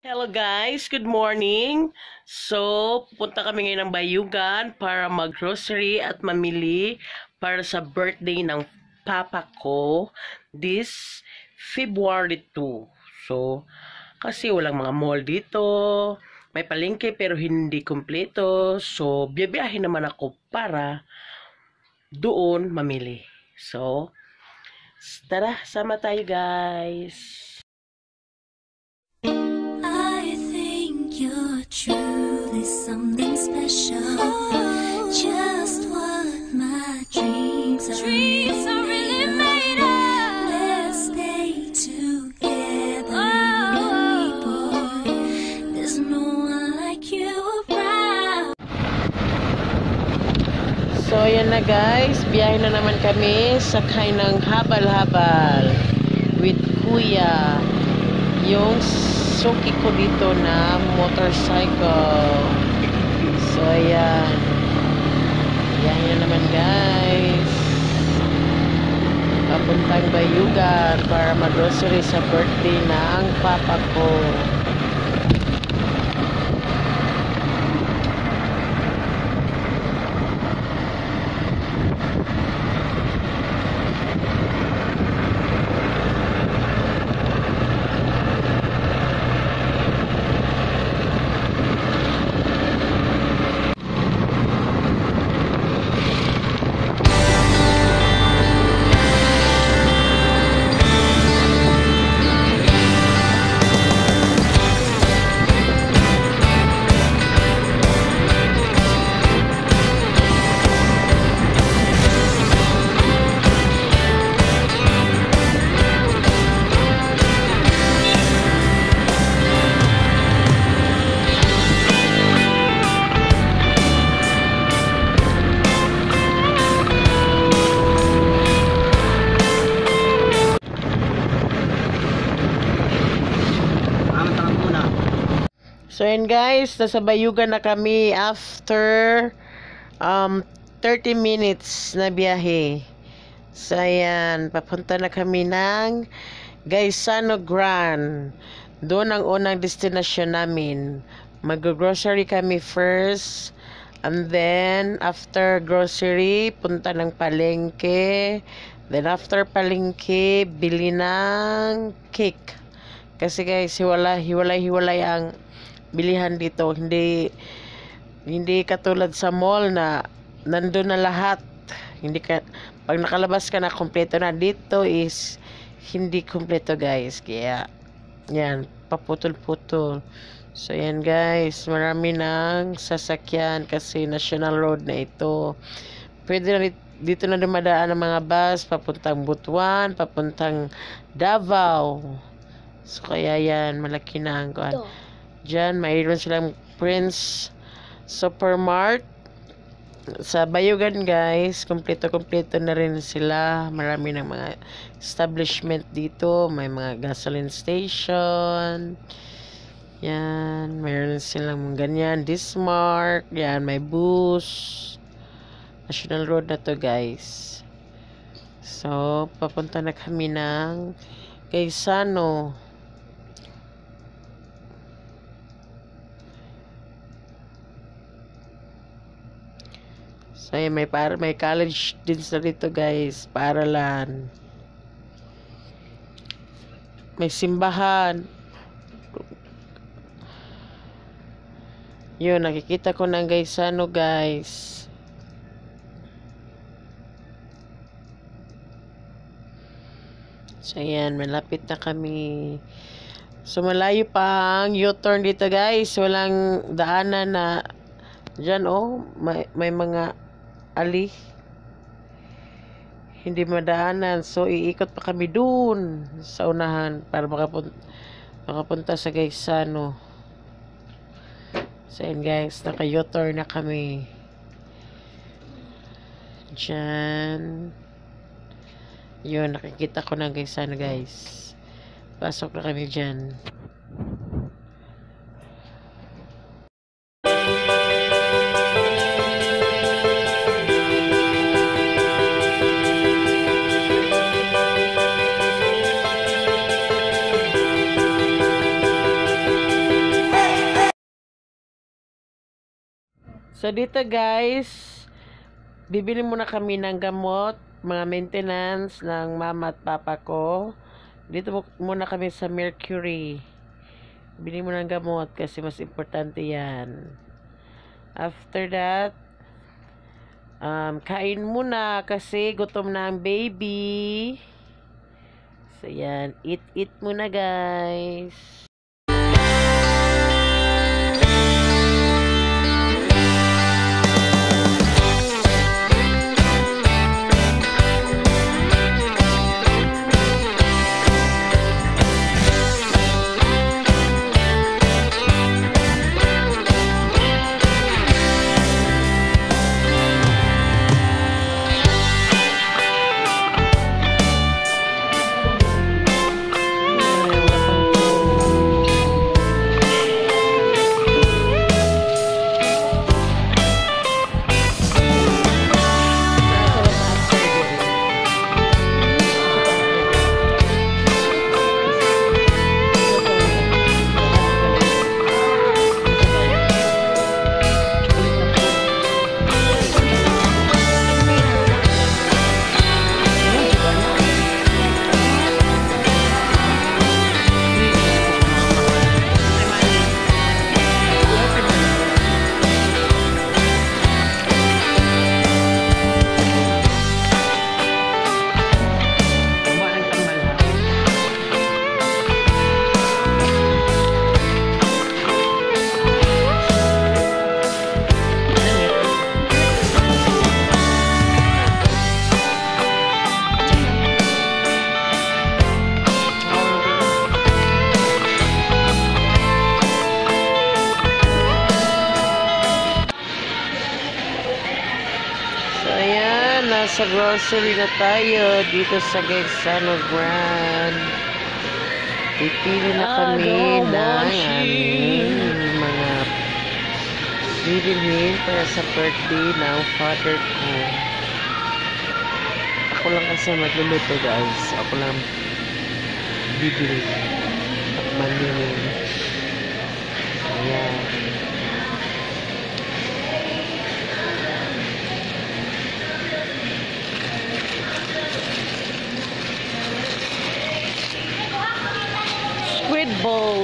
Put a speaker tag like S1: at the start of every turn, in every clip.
S1: Hello guys, good morning. So, pupunta kami ngayon ng Bayugan para mag-grocery at mamili para sa birthday ng papa ko this February 2. So, kasi walang mga mall dito. May palengke pero hindi kumpleto. So, biyabiyahin naman ako para doon mamili. So, tara, sama tayo guys.
S2: Truly something special. Just what my dreams are,
S3: Dreams are really
S2: made
S3: made
S2: of.
S3: of.
S2: Let's stay together, oh, boy. There's no one like you around.
S1: So, ayan na guys. Biyahe na naman kami. Sakay ng habal-habal with kuya. Yung suki ko dito na motorcycle. So, ayan. Biyahe na naman guys. Papuntang Bayugan para mag-grocery sa birthday ng papa ko. Guys, nasa Bayugan na kami after um, 30 minutes na biyahe. So ayan, papunta na kami ng Gaisano Grand. Doon ang unang destination namin. Mag-grocery kami first. And then, after grocery, punta ng palengke. Then, after palengke, bili ng cake. Kasi guys, hiwala, hiwalay-hiwalay ang bilihan dito. Hindi hindi katulad sa mall na nandun na lahat. Hindi ka pag nakalabas ka na kompleto na dito is hindi kompleto guys. Kaya yan, paputol-putol. So yan guys, marami ng sasakyan kasi national road na ito. Pwede na dito na dumadaan ang mga bus papuntang Butuan, papuntang Davao. So kaya yan, malaki na ang kuan. Diyan, mayroon silang Prince Supermart. Sa Bayugan, guys, kompleto-kompleto na rin sila. Marami ng mga establishment dito. May mga gasoline station. Yan, mayroon silang ganyan. Dismark. Yan, may bus. National Road na to, guys. So, papunta na kami ng Gaisano. So, ayun, may, para, may college din sa dito, guys. Paaralan. May simbahan. Yun, nakikita ko ng guys, ano, guys. So, ayan, malapit na kami. So, malayo pa ang U-turn dito, guys. Walang daanan na Diyan, oh, may, may mga ali. Hindi madaanan. So, iikot pa kami dun sa unahan para makapunta, makapunta sa Gaisano. So, yun guys, naka-U-turn na kami. Diyan. Yun, nakikita ko na Gaisano, guys. Pasok na kami dyan. So dito guys, bibili muna kami ng gamot, mga maintenance ng mama at papa ko. Dito mu- muna kami sa Mercury. Bili muna ng gamot kasi mas importante yan. After that, um, kain muna kasi gutom na ang baby. So yan, eat eat muna guys. Nasa grocery na tayo dito sa Gaisano Grand. Pipili na kami ng aming mga bibilhin para sa birthday ng father ko. Ako lang kasi magluluto guys. Ako lang bibili at mamili. Ayan. bowl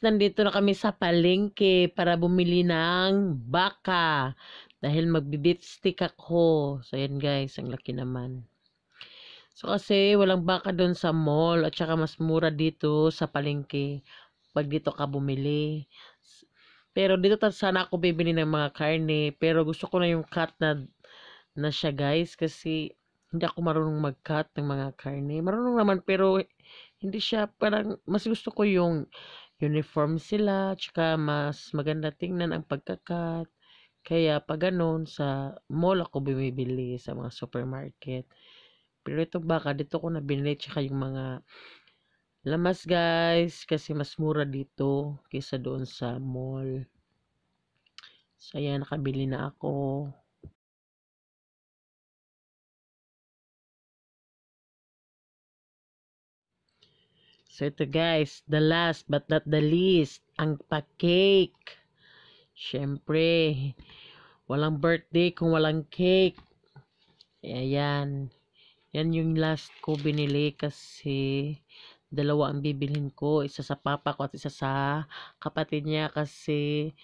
S1: nandito na kami sa palengke para bumili ng baka. Dahil magbi-beef stick ako. So ayan guys, ang laki naman. So kasi walang baka doon sa mall at saka mas mura dito sa palengke pag dito ka bumili. Pero dito sana ako bibili ng mga karne. Pero gusto ko na yung cut na, na siya guys. Kasi hindi ako marunong mag-cut ng mga karne. Marunong naman pero hindi siya parang mas gusto ko yung uniform sila. Tsaka mas maganda tingnan ang pagkakat. Kaya pag ganun sa mall ako bumibili sa mga supermarket. Pero ito baka dito ko na binili tsaka yung mga lamas guys kasi mas mura dito kaysa doon sa mall. So ayan, nakabili na ako. So ito guys, the last but not the least, ang pa-cake. Siyempre, walang birthday kung walang cake. Ayan. Yan yung last ko binili kasi dalawa ang bibilhin ko. Isa sa papa ko at isa sa kapatid niya kasi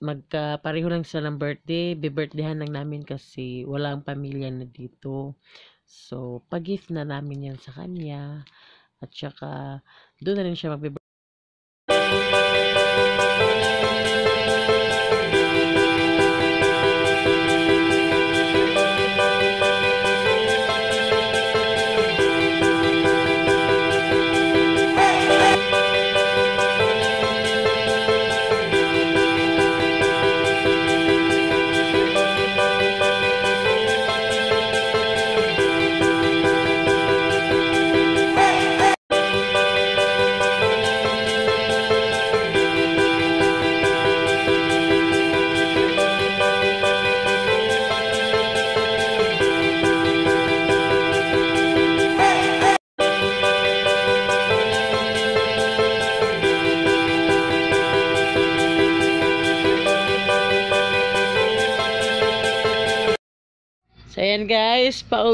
S1: magkapareho lang sila ng birthday. Be-birthdayhan lang namin kasi walang pamilya na dito. So, pag-gift na namin yan sa kanya. At saka, doon na rin siya magbe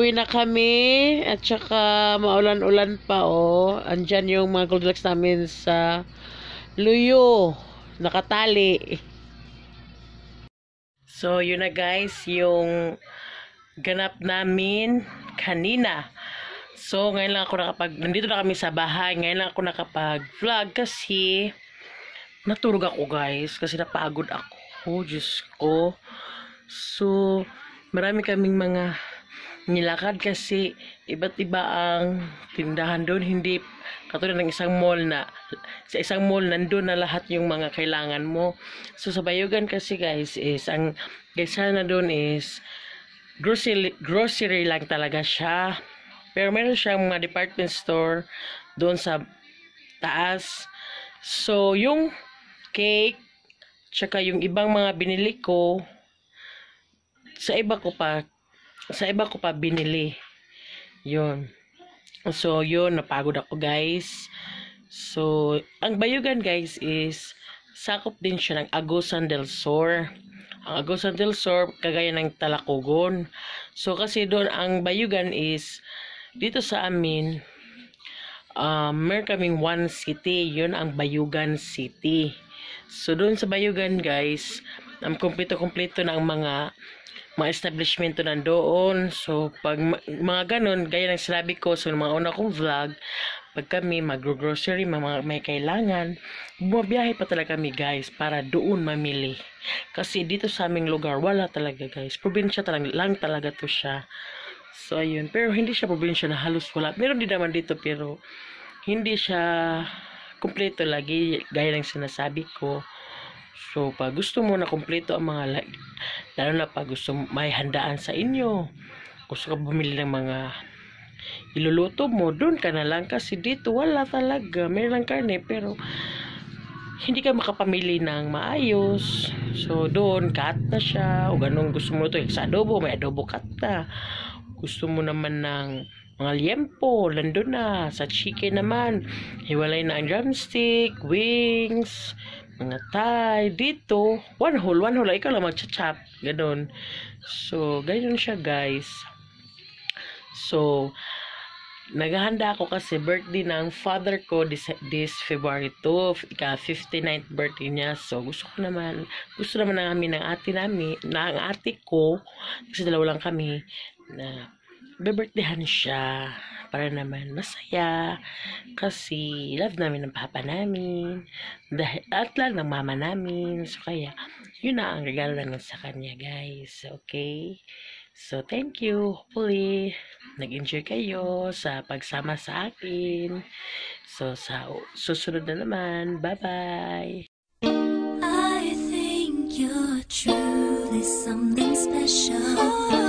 S1: pauwi na kami. At saka, maulan-ulan pa, oh. Andyan yung mga Goldilocks namin sa Luyo. Nakatali. So, yun na guys, yung ganap namin kanina. So, ngayon lang ako nakapag, nandito na kami sa bahay. Ngayon lang ako nakapag-vlog kasi naturog ako guys. Kasi napagod ako. Diyos ko. So, marami kaming mga nilakad kasi iba't iba ang tindahan doon. Hindi katulad ng isang mall na sa isang mall nandun na lahat yung mga kailangan mo. So sa Bayugan kasi guys is ang kaysa na doon is grocery, grocery lang talaga siya. Pero meron siyang mga department store doon sa taas. So yung cake tsaka yung ibang mga binili ko sa iba ko pa sa iba ko pa binili. Yun. So yun napagod ako guys. So ang bayugan guys is sakop din siya ng Agusan del Sur. Ang Agusan del Sur kagaya ng Talacogon so kasi doon ang bayugan is dito sa amin um, meron kaming one city. Yun ang Bayugan City. So doon sa Bayugan guys ang kompleto-kompleto ng mga mga establishmento nandoon. So, pag mga ganun, gaya ng sinabi ko sa mga una kong vlog, pag kami mag-grocery, mga may kailangan, bumabiyahe pa talaga kami guys para doon mamili. Kasi dito sa aming lugar, wala talaga guys. Probinsya talaga, lang talaga to siya. So, ayun. Pero hindi siya probinsya na halos wala. Meron din naman dito pero hindi siya kumpleto lagi gaya ng sinasabi ko. So, pag gusto mo na kumpleto ang mga la- lalo na pag gusto mo- may handaan sa inyo, gusto ka bumili ng mga iluluto mo, doon ka na lang kasi dito wala talaga. Meron lang karne pero hindi ka makapamili ng maayos. So, doon, cut na siya. O ganun, gusto mo to sa adobo, may adobo cut na. Gusto mo naman ng mga liempo, nandun na. Sa chicken naman, hiwalay na ang drumstick, wings, mga thigh. Dito, one whole, one whole. Ikaw lang mag-chop. Ganun. So, ganyan siya, guys. So, naghahanda ako kasi birthday ng father ko this, this February 2, ika 59th birthday niya. So, gusto ko naman, gusto naman namin ng ate namin, ng ate ko, kasi dalawa lang kami, na bebirthdayan siya para naman masaya kasi love namin ng papa namin dahil, at lang ng mama namin. So kaya yun na ang regalo namin sa kanya guys. Okay? So thank you. Hopefully nag-enjoy kayo sa pagsama sa akin. So sa susunod na naman. Bye bye
S2: I think you're truly something special.